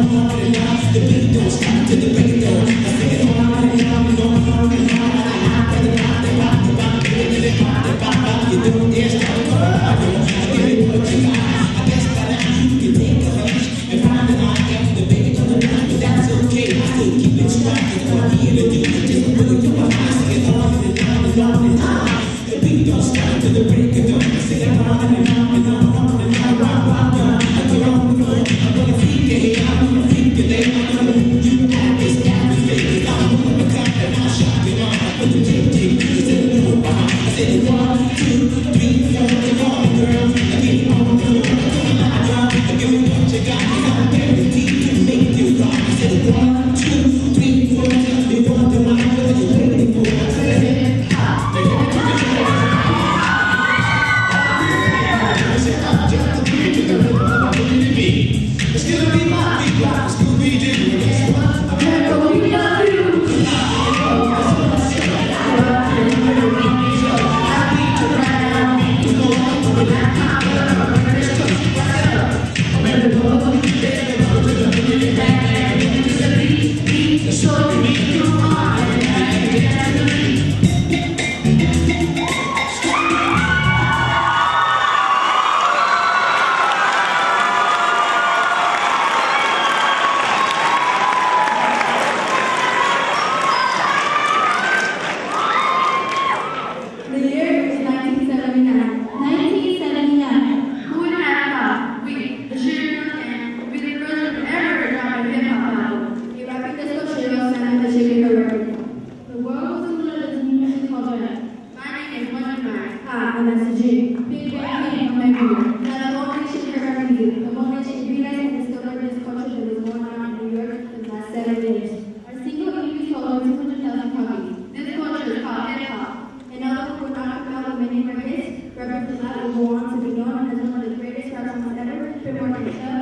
The Reverend Pilar will go on to be known as one of the greatest rabbis ever, been one of